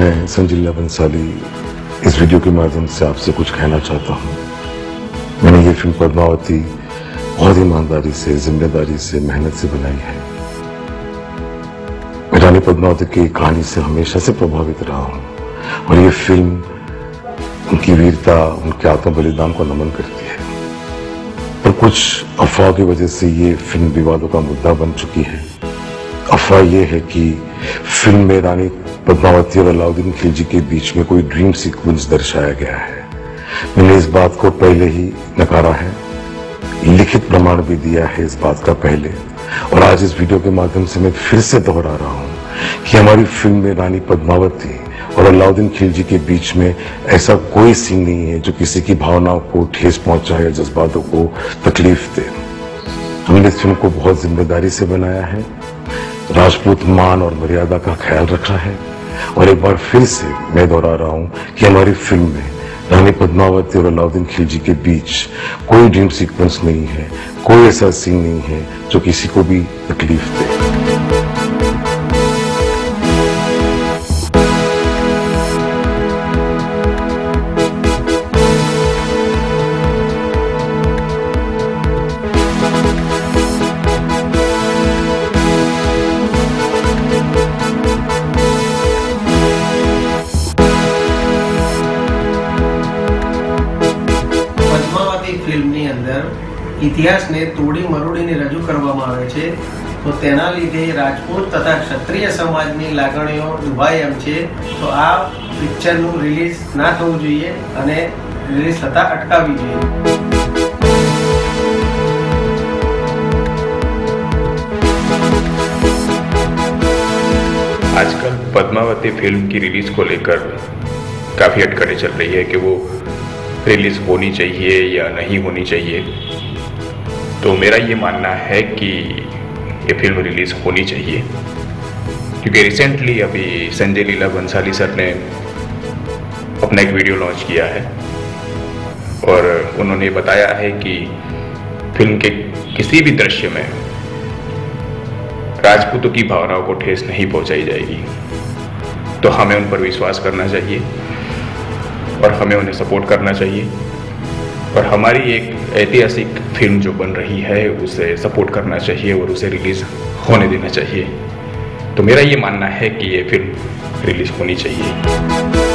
संजिला बंसाली इस वीडियो के माध्यम से आपसे कुछ कहना चाहता हूँ। मैंने ये फ़िल्म पद्मावती बहुत ईमानदारी से, ज़िम्मेदारी से, मेहनत से बनाई है। मैं रानी पद्मावती की कहानी से हमेशा से प्रभावित रहा हूँ और ये फ़िल्म उनकी वीरता, उनके आत्म बलिदान को नमन करती है। पर कुछ अफवाह की वजह से ये फ़िल्म विवादों का मुद्दा बन चुकी है। अफवाह ये है कि फ़िल्म में रानी पद्मावती और अलाउद्दीन खिलजी के बीच में कोई ड्रीम सीक्वेंस दर्शाया गया है। मैंने इस बात को पहले ही नकारा है। लिखित प्रमाण भी दिया है इस बात का पहले। और आज इस वीडियो के माध्यम से मैं फिर से दोहरा रहा हूँ कि हमारी फ़िल्म में रानी पद्मावती और अलाउद्दीन खिलजी के बीच में ऐसा कोई सीन नहीं है जो किसी की भावनाओं को, ठेस पहुँचाए या जज्बातों को तकलीफ़ दे। हमने इस फ़िल्म को बहुत ज़िम्मेदारी से बनाया है। राजपूत मान और मर्यादा का ख्याल रखा है। और एक बार फिर से मैं दोहरा रहा हूँ कि हमारी फ़िल्म में रानी पद्मावती और अलाउद्दीन खिलजी के बीच कोई ड्रीम सीक्वेंस नहीं है, कोई ऐसा सीन नहीं है जो किसी को भी तकलीफ़ दे। ઇતિહાસને તોડી મરોડીને રજૂ કરવામાં આવે છે તો તેના લીધે રાજપૂત તથા ક્ષત્રિય સમાજની લાગણીઓ દુભાઈ એમ છે તો આ પિક્ચરનું રિલીઝ ના થવું જોઈએ અને રિલીઝ થતાં અટકાવવી જોઈએ आजकल पद्मावती फिल्म की रिलीज को लेकर काफ़ी अटकलें चल रही है कि वो रिलीज़ होनी चाहिए या नहीं होनी चाहिए। तो मेरा ये मानना है कि ये फ़िल्म रिलीज़ होनी चाहिए। क्योंकि रिसेंटली अभी संजय लीला बंसाली सर ने अपना एक वीडियो लॉन्च किया है। और उन्होंने बताया है कि फ़िल्म के किसी भी दृश्य में राजपूतों की भावनाओं को ठेस नहीं पहुंचाई जाएगी। तो हमें उन पर विश्वास करना चाहिए। और हमें उन्हें सपोर्ट करना चाहिए। और हमारी एक ऐतिहासिक फ़िल्म जो बन रही है, उसे सपोर्ट करना चाहिए और उसे रिलीज़ होने देना चाहिए। तो मेरा ये मानना है कि ये फ़िल्म रिलीज़ होनी चाहिए।